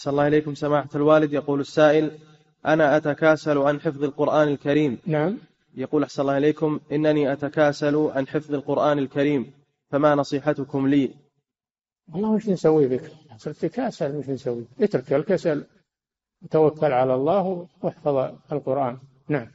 أحسن الله إليكم سماحة الوالد. يقول السائل أنا أتكاسل عن حفظ القرآن الكريم. نعم. يقول أحسن الله إليكم إنني أتكاسل عن حفظ القرآن الكريم. فما نصيحتكم لي؟ والله وش نسوي بك؟ صرت تكاسل وش نسوي؟ اترك الكسل وتوكل على الله واحفظ القرآن. نعم.